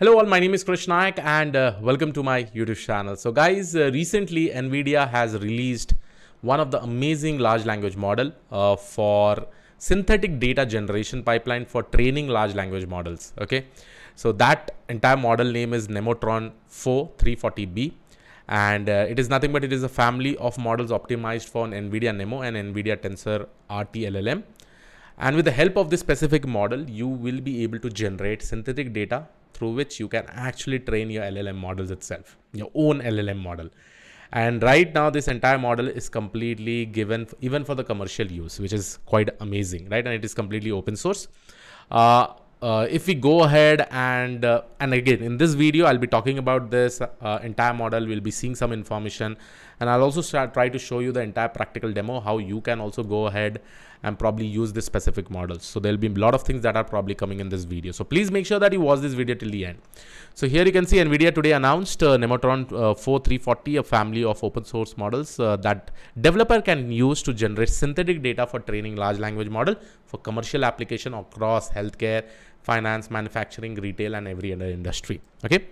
Hello all, my name is Krish Naik and uh, welcome to my YouTube channel. So guys, uh, recently NVIDIA has released one of the amazing large language model uh, for synthetic data generation pipeline for training large language models. Okay, so that entire model name is Nemotron 4 340B and uh, it is nothing but it is a family of models optimized for NVIDIA NeMo and NVIDIA Tensor RT LLM. And with the help of this specific model, you will be able to generate synthetic data through which you can actually train your LLM models itself, your own LLM model. And right now, this entire model is completely given even for the commercial use, which is quite amazing, right? And it is completely open source. Uh, uh, if we go ahead and uh, and again in this video I'll be talking about this uh, entire model we'll be seeing some information and I'll also start, try to show you the entire practical demo how you can also go ahead and probably use this specific models so there'll be a lot of things that are probably coming in this video. So please make sure that you watch this video till the end. So here you can see nvidia today announced uh, nemotron uh, 4340 a family of open source models uh, that developer can use to generate synthetic data for training large language model for commercial application across healthcare finance, manufacturing, retail, and every other industry. Okay,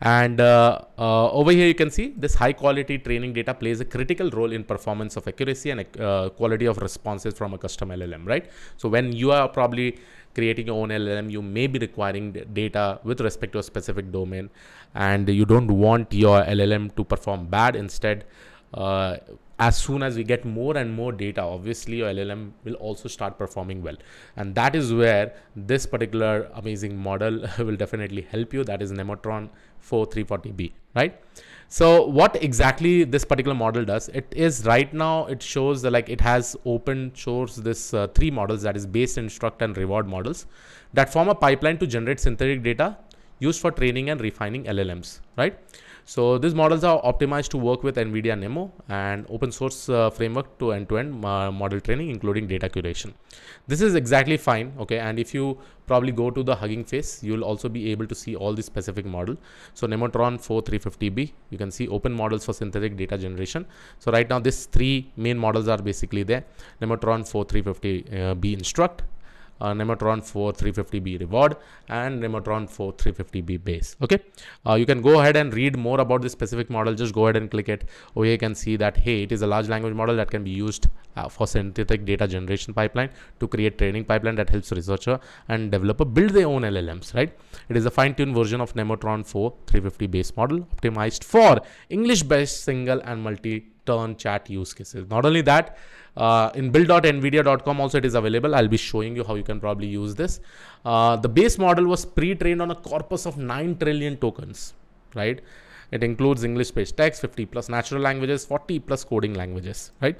and uh, uh, over here you can see this high quality training data plays a critical role in performance of accuracy and uh, quality of responses from a custom LLM. Right. So when you are probably creating your own LLM, you may be requiring data with respect to a specific domain, and you don't want your LLM to perform bad. Instead, uh, as soon as we get more and more data, obviously your LLM will also start performing well. And that is where this particular amazing model will definitely help you. That is Nemotron 4340B, right? So what exactly this particular model does, it is right now, it shows like it has open source this uh, three models that is base instruct and reward models that form a pipeline to generate synthetic data used for training and refining LLMs, right? So these models are optimized to work with NVIDIA NeMo and open source uh, framework to end-to-end uh, model training, including data curation. This is exactly fine. Okay. And if you probably go to the Hugging Face, you'll also be able to see all the specific model. So Nemotron 4350B, you can see open models for synthetic data generation. So right now, these three main models are basically there. Nemotron 4350B instruct, uh, Nemotron 4 350B reward and Nemotron 4 350B base. Okay, uh, you can go ahead and read more about this specific model. Just go ahead and click it. Over here you can see that hey, it is a large language model that can be used uh, for synthetic data generation pipeline to create training pipeline that helps researcher and developer build their own LLMs. Right, it is a fine-tuned version of Nemotron 4 350 base model optimized for English-based single and multi-turn chat use cases. Not only that uh, in build.nvidia.com also it is available. I'll be showing you how you can probably use this. Uh, the base model was pre-trained on a corpus of 9 trillion tokens, right? It includes English-based text, 50 plus natural languages, 40 plus coding languages, right?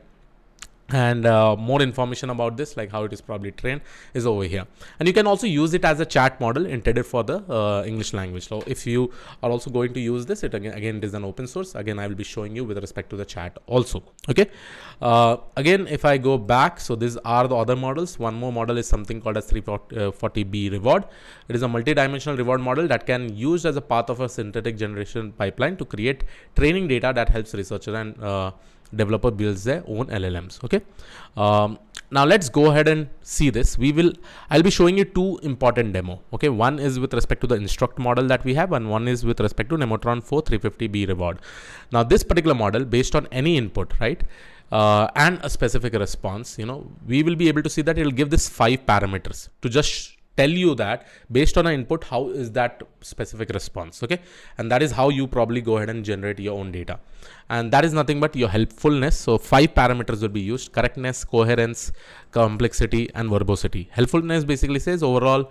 And uh, more information about this like how it is probably trained is over here. And you can also use it as a chat model intended for the uh, english language. So if you are also going to use this it again again it is an open source. Again i will be showing you with respect to the chat also. Okay? Uh, again if i go back so these are the other models. One more model is something called as 340b uh, reward. It is a multi-dimensional reward model that can used as a part of a synthetic generation pipeline to create training data that helps researcher and uh, developer builds their own LLMs. Okay. Um, now let's go ahead and see this. We will, I'll be showing you two important demo. Okay. One is with respect to the instruct model that we have and one is with respect to Nemotron 4 350B reward. Now this particular model based on any input, right? Uh, and a specific response, you know, we will be able to see that it will give this five parameters to just tell you that based on an input how is that specific response okay? And that is how you probably go ahead and generate your own data. And that is nothing but your helpfulness. So five parameters will be used. Correctness coherence complexity and verbosity. Helpfulness basically says overall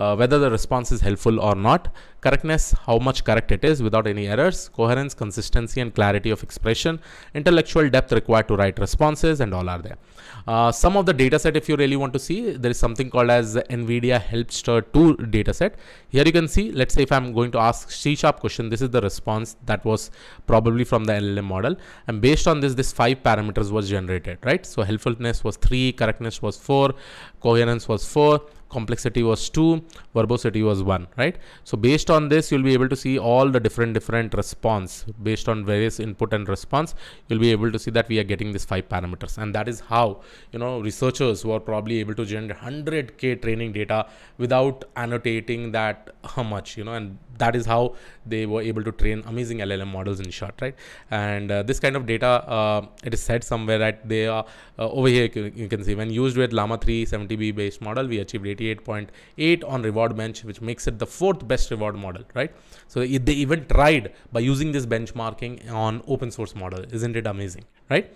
uh, whether the response is helpful or not, correctness, how much correct it is without any errors, coherence, consistency and clarity of expression, intellectual depth required to write responses and all are there. Uh, some of the data set if you really want to see, there is something called as NVIDIA HelpSteer 2 data set. Here you can see, let's say if I'm going to ask C-sharp question, this is the response that was probably from the LLM model. And based on this, this five parameters was generated, right? So helpfulness was three, correctness was four, coherence was four, complexity was 2 verbosity was 1 right? So based on this you'll be able to see all the different different response. Based on various input and response you'll be able to see that we are getting these five parameters. And that is how you know researchers were probably able to generate 100k training data without annotating that how much you know and that is how they were able to train amazing llm models in short right? And uh, this kind of data uh, it is said somewhere that they are uh, over here you can see when used with llama 3 70b based model we achieved 88.8 on reward bench which makes it the fourth best reward model right? So they even tried by using this benchmarking on open source model. Isn't it amazing right?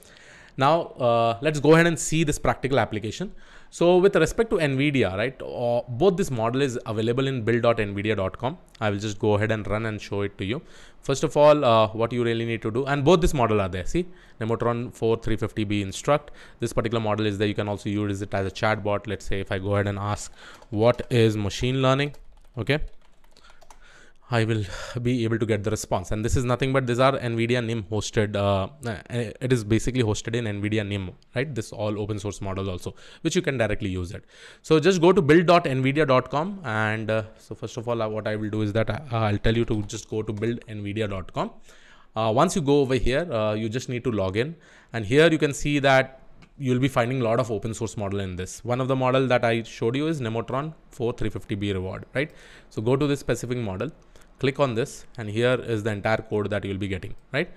Now uh, let's go ahead and see this practical application so with respect to NVIDIA, right, uh, both this model is available in build.nvidia.com. I will just go ahead and run and show it to you. First of all, uh, what you really need to do, and both this model are there. See, Nemotron 4 350B instruct. This particular model is there. You can also use it as a chatbot. Let's say if I go ahead and ask, what is machine learning? Okay. I will be able to get the response. And this is nothing but these are NVIDIA NIM hosted. Uh, it is basically hosted in NVIDIA NIM, right? This all open source model also, which you can directly use it. So just go to build.nvidia.com. And uh, so first of all, uh, what I will do is that I, will tell you to just go to buildnvidia.com. Uh, once you go over here, uh, you just need to log in. And here you can see that you'll be finding a lot of open source model in this. One of the model that I showed you is Nemotron 4 350B reward, right? So go to this specific model click on this and here is the entire code that you'll be getting right?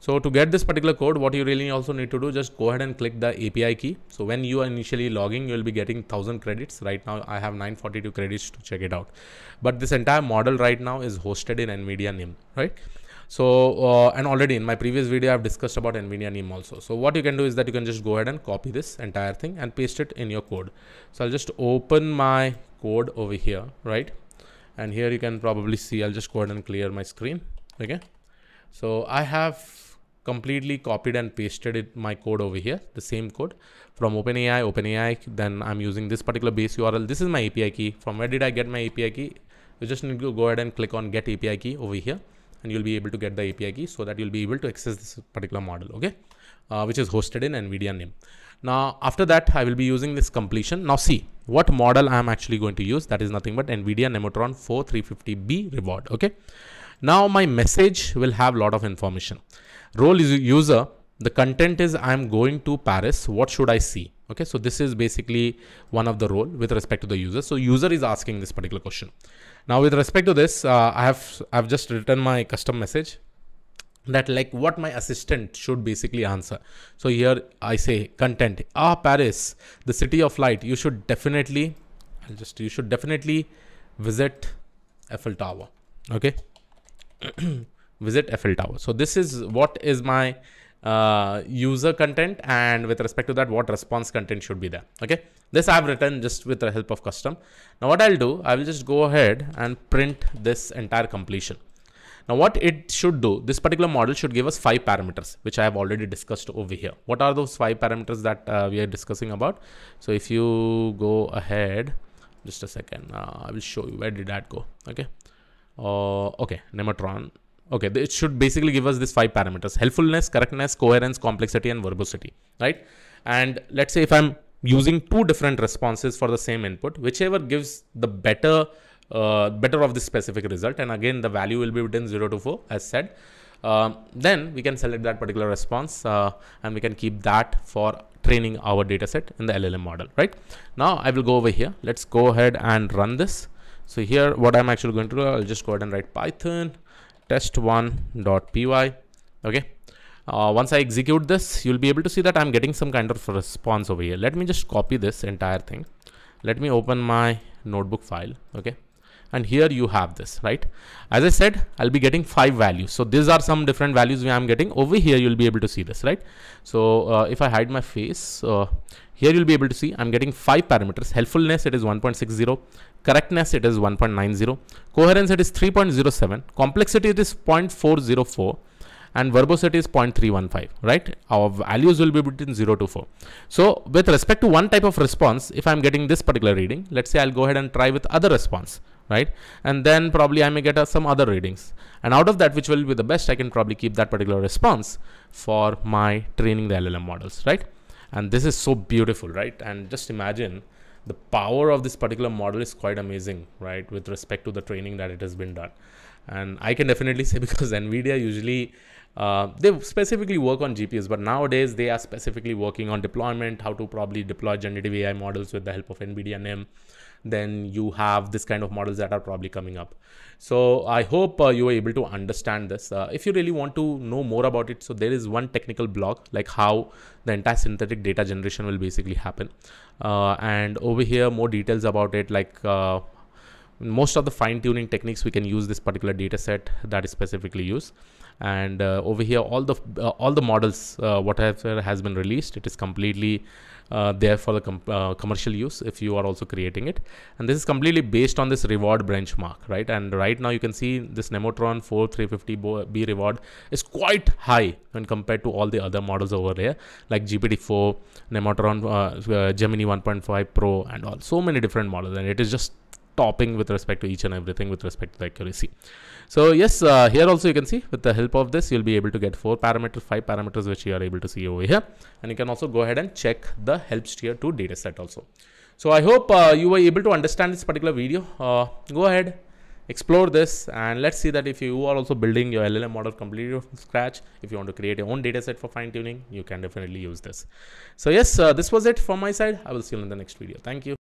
So to get this particular code what you really also need to do just go ahead and click the api key. So when you are initially logging you'll be getting 1000 credits. Right now i have 942 credits to check it out. But this entire model right now is hosted in nvidia nim right? So uh, and already in my previous video i've discussed about nvidia nim also. So what you can do is that you can just go ahead and copy this entire thing and paste it in your code. So i'll just open my code over here right and here you can probably see I'll just go ahead and clear my screen okay? So I have completely copied and pasted it my code over here the same code from OpenAI. OpenAI then I'm using this particular base URL this is my API key. From where did I get my API key? You just need to go ahead and click on get API key over here and you'll be able to get the API key so that you'll be able to access this particular model okay uh, which is hosted in NVIDIA NIM now after that I will be using this completion now see what model I am actually going to use. That is nothing but NVIDIA Nemotron 4350B reward. Okay. Now my message will have a lot of information. Role is user. The content is I'm going to Paris. What should I see? Okay. So this is basically one of the role with respect to the user. So user is asking this particular question. Now with respect to this, uh, I have I've just written my custom message that like what my assistant should basically answer. So here i say content. Ah paris the city of light. You should definitely i'll just you should definitely visit eiffel tower. Okay? Visit eiffel tower. So this is what is my uh, user content and with respect to that what response content should be there. Okay this i've written just with the help of custom now what i'll do i will just go ahead and print this entire completion now what it should do, this particular model should give us five parameters, which I have already discussed over here. What are those five parameters that uh, we are discussing about? So if you go ahead, just a second, uh, I will show you where did that go. Okay. Uh, okay, Nemotron. Okay, it should basically give us these five parameters, helpfulness, correctness, coherence, complexity, and verbosity, right? And let's say if I'm using two different responses for the same input, whichever gives the better uh, better of the specific result. And again the value will be within 0 to 4 as said. Uh, then we can select that particular response uh, and we can keep that for training our data set in the LLM model right? Now I will go over here. Let's go ahead and run this. So here what I'm actually going to do I'll just go ahead and write python test1.py okay uh, once I execute this you'll be able to see that I'm getting some kind of response over here. Let me just copy this entire thing. Let me open my notebook file okay? And here you have this right? As i said i'll be getting five values. So these are some different values i'm getting. Over here you'll be able to see this right? So uh, if i hide my face uh, here you'll be able to see i'm getting five parameters. Helpfulness it is 1.60 correctness it is 1.90 coherence it is 3.07 complexity it is 0.404 and verbosity is 0.315 right? Our values will be between 0 to 4 so with respect to one type of response if i'm getting this particular reading let's say i'll go ahead and try with other response right? And then probably i may get uh, some other readings. And out of that which will be the best i can probably keep that particular response for my training the llm models right? And this is so beautiful right? And just imagine the power of this particular model is quite amazing, right? With respect to the training that it has been done. And I can definitely say because NVIDIA usually uh, they specifically work on GPUs, but nowadays they are specifically working on deployment, how to probably deploy generative AI models with the help of NVIDIA NIM. Then you have this kind of models that are probably coming up. So I hope uh, you were able to understand this. Uh, if you really want to know more about it, so there is one technical blog like how the entire synthetic data generation will basically happen. Uh, and over here, more details about it, like uh, most of the fine tuning techniques we can use this particular data set that is specifically used. And uh, over here all the uh, all the models uh, whatever has been released it is completely uh, there for the com uh, commercial use if you are also creating it. And this is completely based on this reward benchmark right? And right now you can see this nemotron 4350b reward is quite high when compared to all the other models over there like gpt-4 nemotron uh, gemini 1.5 pro and all. So many different models and it is just topping with respect to each and everything with respect to the accuracy. So yes, uh, here also you can see with the help of this, you'll be able to get four parameters, five parameters, which you are able to see over here. And you can also go ahead and check the HelpSteer 2 data set also. So I hope uh, you were able to understand this particular video. Uh, go ahead, explore this and let's see that if you are also building your LLM model completely from scratch, if you want to create your own data set for fine tuning, you can definitely use this. So yes, uh, this was it from my side. I will see you in the next video. Thank you.